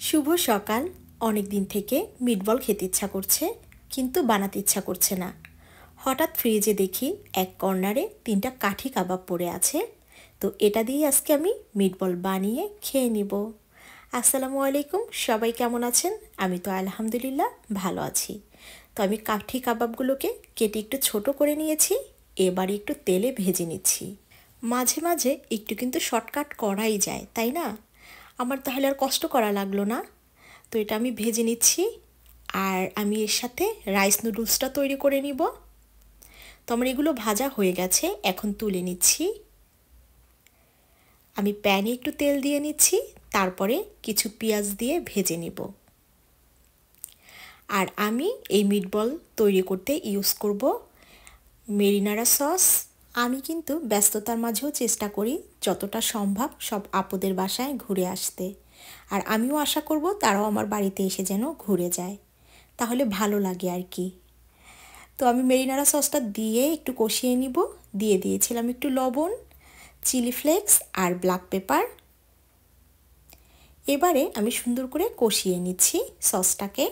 শুভ সকাল। অনেক দিন থেকে মিটবল খেতে ইচ্ছা করছে, কিন্তু বানাতে ইচ্ছা করছে না। হঠাৎ ফ্রিজে দেখি এক কর্নারে তিনটা কাঠি কাবাব পড়ে আছে। তো এটা দিয়ে আজকে আমি মিটবল বানিয়ে খেয়ে নিব। আসসালামু আলাইকুম, সবাই কেমন আছেন? আমি তো আলহামদুলিল্লাহ ভালো আছি। তো আমি কাঠি কাবাবগুলোকে কেটে একটু ছোট করে নিয়েছি, এবারে একটু তেলে ভেজে নিচ্ছি। মাঝে মাঝে একটু কিন্তু শর্টকাট করাই যায়, তাই না? আমার তাহলে আর কষ্ট করা লাগল না। তো এটা আমি ভেজে নিচ্ছি আর আমি এর সাথে রাইস নুডলসটা তৈরি করে নিব। তো আমার এগুলো ভাজা হয়ে গেছে, এখন তুলে নিচ্ছি। আমি প্যানে একটু তেল দিয়ে নিচ্ছি, তারপরে কিছু পেঁয়াজ দিয়ে ভেজে নিব। আর আমি এই মিটবল তৈরি করতে ইউজ করব। মেরিনারা সস আমি কিন্তু ব্যস্ততার মাঝেও চেষ্টা করি যতটা সম্ভব সব আপুদের বাসায় ঘুরে আসতে। আর আমিও আশা করব তারাও আমার বাড়িতে এসে যেন ঘুরে যায়। তাহলে ভালো লাগে আর কি। তো আমি মেরিনারা সসটা দিয়ে একটু কষিয়ে নিব। দিয়ে দিয়েছিলাম একটু লবণ, চিলি ফ্লেক্স আর ব্ল্যাক পেপার। এবারে আমি সুন্দর করে কষিয়ে নিচ্ছি সসটাকে।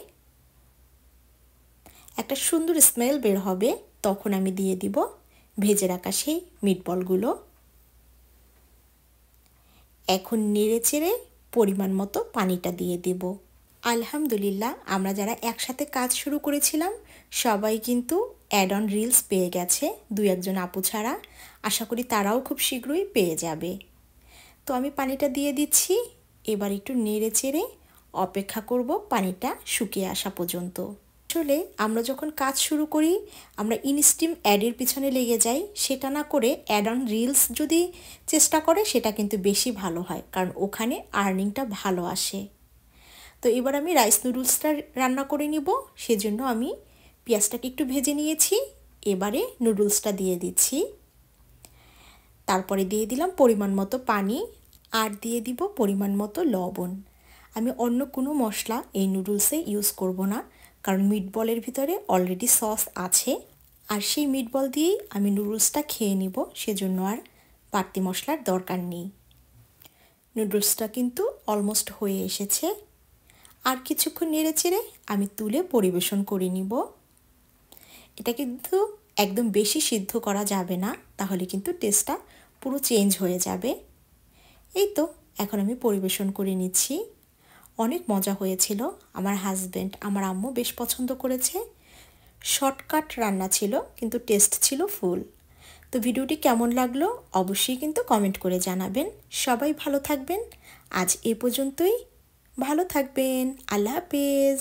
একটা সুন্দর স্মেল বের হবে, তখন আমি দিয়ে দিব ভেজে রাখা সেই মিটবলগুলো এখন নেড়ে চেড়ে পরিমাণ মতো পানিটা দিয়ে দেব। আলহামদুলিল্লাহ, আমরা যারা একসাথে কাজ শুরু করেছিলাম, সবাই কিন্তু অ্যাড অন রিলস পেয়ে গেছে দু একজন আপু ছাড়া। আশা করি তারাও খুব শীঘ্রই পেয়ে যাবে। তো আমি পানিটা দিয়ে দিচ্ছি, এবার একটু নেড়ে চেড়ে অপেক্ষা করব পানিটা শুকিয়ে আসা পর্যন্ত। আসলে আমরা যখন কাজ শুরু করি, আমরা ইনস্টিম অ্যাডের পিছনে লেগে যাই। সেটা না করে অ্যাড অন রিলস যদি চেষ্টা করে, সেটা কিন্তু বেশি ভালো হয়, কারণ ওখানে আর্নিংটা ভালো আসে। তো এবার আমি রাইস নুডলসটা রান্না করে নিব, সেজন্য আমি পেঁয়াজটাকে একটু ভেজে নিয়েছি। এবারে নুডলসটা দিয়ে দিচ্ছি। তারপরে দিয়ে দিলাম পরিমাণ মতো পানি, আর দিয়ে দিব পরিমাণ মতো লবণ। আমি অন্য কোনো মশলা এই নুডলসে ইউজ করব না। কারণ মিটবলের ভিতরে অলরেডি সস আছে। আর সেই মিটবল দিয়েই আমি নুডলসটা খেয়ে নিব, সেজন্য আর বাড়তি মশলার দরকার নেই। নুডলসটা কিন্তু অলমোস্ট হয়ে এসেছে। আর কিছুক্ষণ নেড়ে চেড়ে আমি তুলে পরিবেশন করে নিব। এটা কিন্তু একদম বেশি সিদ্ধ করা যাবে না, তাহলে কিন্তু টেস্টটা পুরো চেঞ্জ হয়ে যাবে। এই তো, এখন আমি পরিবেশন করে নিচ্ছি। অনেক মজা হয়েছিল। আমার হাজব্যান্ড আমার আম্মু বেশ পছন্দ করেছে। শর্টকাট রান্না ছিল, কিন্তু টেস্ট ছিল ফুল তো ভিডিওটি কেমন লাগল অবশ্যই কিন্তু কমেন্ট করে জানাবেন। সবাই ভালো থাকবেন। আজ এ পর্যন্তই। ভালো থাকবেন। আল্লাহ হাফেজ।